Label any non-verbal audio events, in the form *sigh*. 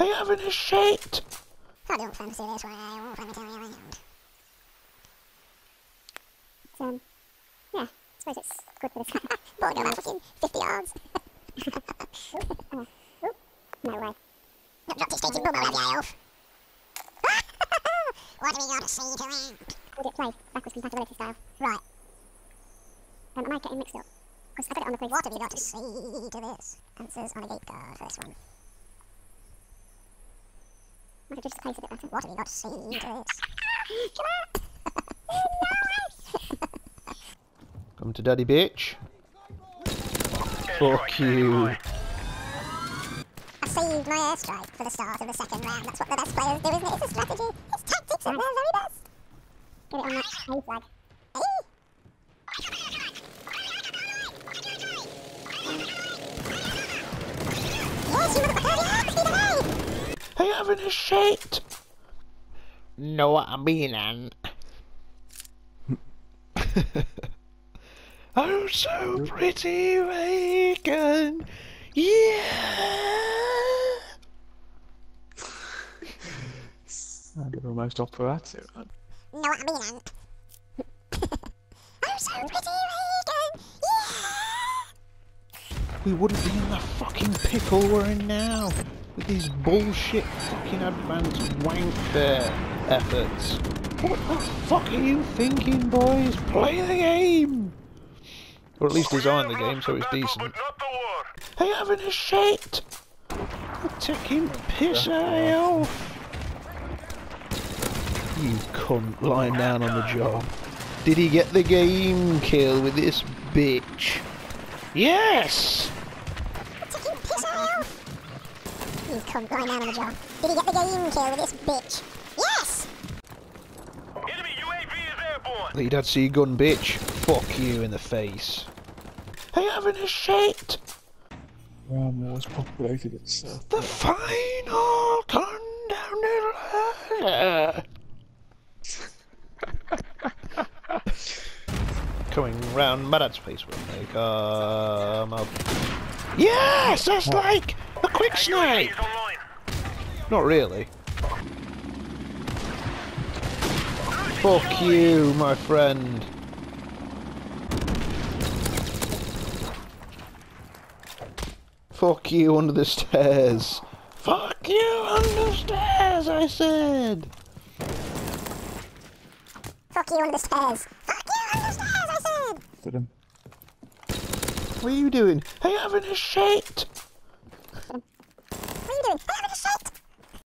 Are you having a shit? I don't fancy this way, me tell you around. It's, um, yeah, I suppose it's good for this. About fucking 50 yards. oh, uh, oh, no way. Not dropped it straight in bum, have you, elf? *laughs* what do we got to see to that? Would it play backwards compatibility style? Right. Um, I might get mixed up. Because I put it on the thing. What have you got to see to this? Answers on a gate card for this one. I could just place a bit better. What have you got to see to this? Come to daddy, bitch. Fuck you. I saved my airstrike for the start of the second round. That's what the best players do, isn't it? It's a strategy. It's tactics at their very best. Get it on that A flag. Way! Are you having a shit? Know what I mean, Ant? *laughs* I'm so pretty vacant. Yeah. *laughs* Sounded almost operatic. Know what I mean, Ant? *laughs* I'm so pretty vegan! Yeah! We wouldn't be in the fucking pickle we're in now with these bullshit fucking advanced wank bear efforts. What the fuck are you thinking, boys? Play the game! Or at least design the game so it's decent. Are you having a shit? You're taking piss off. You cunt lying down on the job. Did he get the game kill with this bitch? Yes! You cunt lying down on the job. Did he get the game kill with this bitch? Yes! Enemy UAV is airborne. Let your dad see your gun, bitch. Fuck you in the face. Are you having a shit? Rome Wars populated itself. The final countdown is Coming round my dad's place with me. Come up. Yes! That's like a quick UAV snipe! Not really. Fuck you, my friend. Fuck you under the stairs. Fuck you under stairs, I said. Fuck you under the stairs. Fuck you under the stairs, I said! Did him. What are you doing? Are you having a shit? shit!